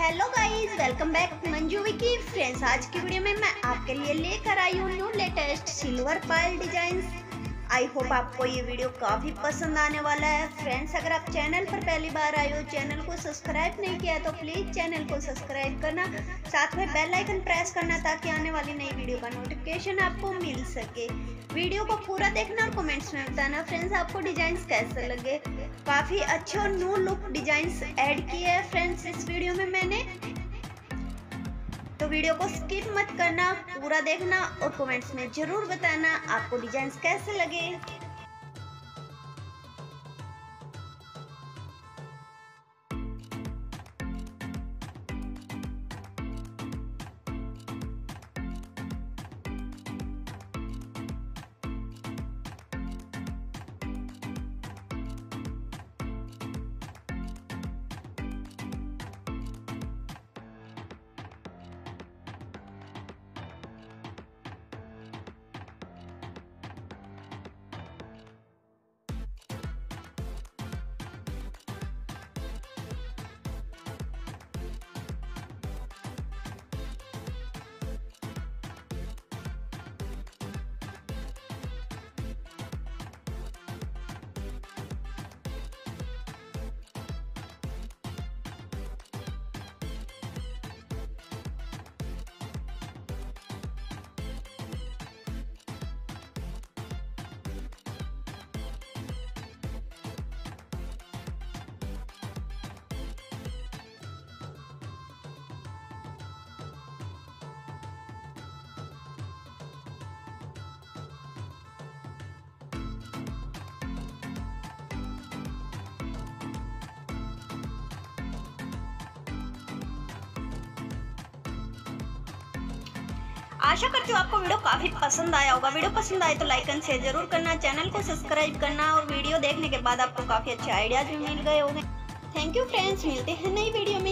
Hello guys welcome back Manju Vicky friends आज की video में मैं आपके लिए लेकर आई हूँ न्यू लेटेस्ट सिल्वर पायल डिज़ाइन आई होप आपको ये वीडियो काफ़ी पसंद आने वाला है। फ्रेंड्स अगर आप चैनल पर पहली बार आए हो चैनल को सब्सक्राइब नहीं किया तो प्लीज़ चैनल को सब्सक्राइब करना। साथ में बेल आइकन प्रेस करना ताकि आने वाली नई वीडियो का नोटिफिकेशन आपको मिल सके। वीडियो को पूरा देखना और कमेंट्स में बताना। फ्रेंड्स आपको डिज़ाइन कैसे लगे? काफ़ी अच्छे और न्यू लुक डिज़ाइन ऐड किए हैं। फ्रेंड्स इस वीडियो में मैंने वीडियो को स्किप मत करना, पूरा देखना और कमेंट्स में ज़रूर बताना आपको डिज़ाइन कैसे लगे। आशा करती हूँ आपको वीडियो काफ़ी पसंद आया होगा। वीडियो पसंद आए तो लाइक एंड शेयर ज़रूर करना चैनल को सब्सक्राइब करना और वीडियो देखने के बाद आपको काफ़ी अच्छे आइडियाज़ भी मिल गए होंगे। थैंक यू फ्रेंड्स मिलते हैं नई वीडियो में।